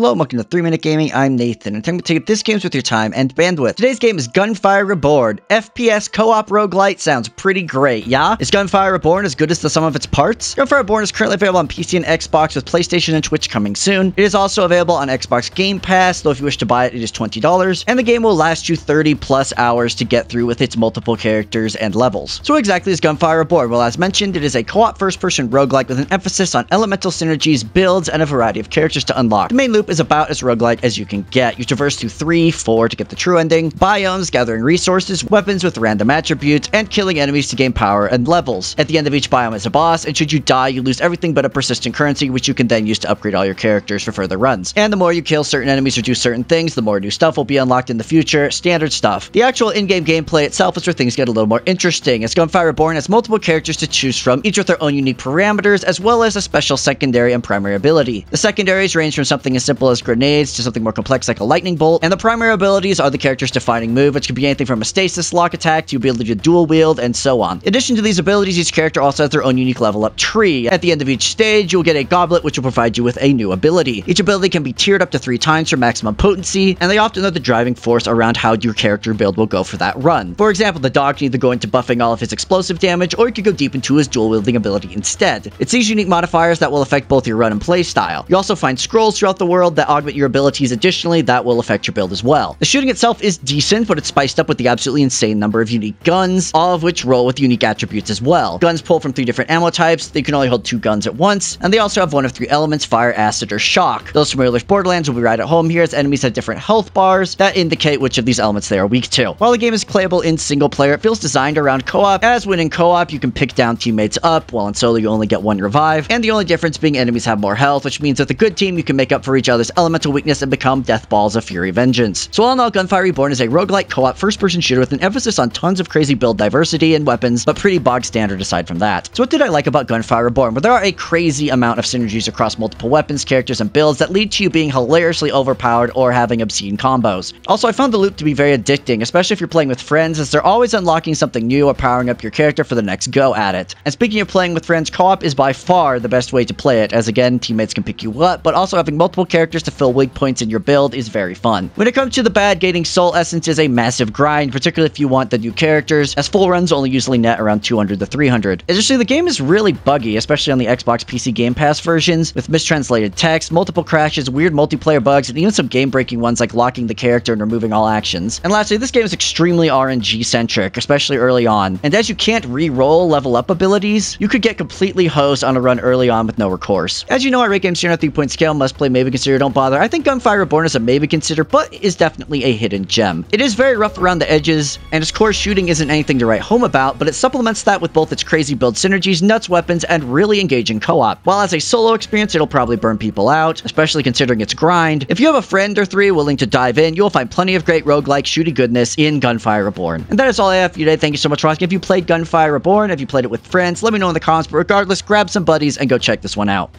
Hello, welcome to 3 Minute Gaming. I'm Nathan, and I'm going to take this games with your time and bandwidth. Today's game is Gunfire Reborn. FPS co-op roguelite sounds pretty great, yeah? Is Gunfire Reborn as good as the sum of its parts? Gunfire Reborn is currently available on PC and Xbox with PlayStation and Switch coming soon. It is also available on Xbox Game Pass, though if you wish to buy it, it is $20. And the game will last you 30 plus hours to get through with its multiple characters and levels. So exactly is Gunfire Reborn? Well, as mentioned, it is a co-op first-person roguelike with an emphasis on elemental synergies, builds, and a variety of characters to unlock. The main loop is about as roguelike as you can get. You traverse through 3, 4 to get the true ending, biomes, gathering resources, weapons with random attributes, and killing enemies to gain power and levels. At the end of each biome is a boss, and should you die, you lose everything but a persistent currency, which you can then use to upgrade all your characters for further runs. And the more you kill certain enemies or do certain things, the more new stuff will be unlocked in the future, standard stuff. The actual in-game gameplay itself is where things get a little more interesting, as Gunfire Reborn has multiple characters to choose from, each with their own unique parameters, as well as a special secondary and primary ability. The secondaries range from something as simple as grenades to something more complex like a lightning bolt, and the primary abilities are the character's defining move, which can be anything from a stasis lock attack to ability to dual wield, and so on. In addition to these abilities, each character also has their own unique level up tree. At the end of each stage, you'll get a goblet which will provide you with a new ability. Each ability can be tiered up to three times for maximum potency, and they often are the driving force around how your character build will go for that run. For example, the dog can either go into buffing all of his explosive damage, or you could go deep into his dual wielding ability instead. It's these unique modifiers that will affect both your run and play style. You also find scrolls throughout the world that augment your abilities additionally that will affect your build as well. The shooting itself is decent, but it's spiced up with the absolutely insane number of unique guns, all of which roll with unique attributes as well. Guns pull from three different ammo types, they can only hold two guns at once, and they also have one of three elements, fire, acid, or shock. Those familiar with Borderlands will be right at home here as enemies have different health bars that indicate which of these elements they are weak to. While the game is playable in single player, it feels designed around co-op, as when in co-op you can pick down teammates up, while in solo you only get one revive, and the only difference being enemies have more health, which means with a good team you can make up for each other's elemental weakness and become death balls of fury vengeance. So all in all, Gunfire Reborn is a roguelike co-op first-person shooter with an emphasis on tons of crazy build diversity and weapons, but pretty bog standard aside from that. So what did I like about Gunfire Reborn? Well, there are a crazy amount of synergies across multiple weapons, characters, and builds that lead to you being hilariously overpowered or having obscene combos. Also, I found the loop to be very addicting, especially if you're playing with friends, as they're always unlocking something new or powering up your character for the next go at it. And speaking of playing with friends, co-op is by far the best way to play it, as again, teammates can pick you up, but also having multiple characters to fill weak points in your build is very fun. When it comes to the bad, gaining soul essence is a massive grind, particularly if you want the new characters, as full runs only usually net around 200 to 300. Additionally, the game is really buggy, especially on the Xbox PC Game Pass versions, with mistranslated text, multiple crashes, weird multiplayer bugs, and even some game-breaking ones like locking the character and removing all actions. And lastly, this game is extremely RNG-centric, especially early on, and as you can't re-roll level up abilities, you could get completely hosed on a run early on with no recourse. As you know, I rate games here on a 3-point scale, must play, maybe consider, don't bother. I think Gunfire Reborn is a maybe consider, but is definitely a hidden gem. It is very rough around the edges, and its core shooting isn't anything to write home about, but it supplements that with both its crazy build synergies, nuts weapons, and really engaging co-op. While as a solo experience, it'll probably burn people out, especially considering its grind. If you have a friend or three willing to dive in, you'll find plenty of great roguelike shooty goodness in Gunfire Reborn. And that is all I have for you today. Thank you so much for watching. If you played Gunfire Reborn, if you played it with friends, let me know in the comments, but regardless, grab some buddies and go check this one out.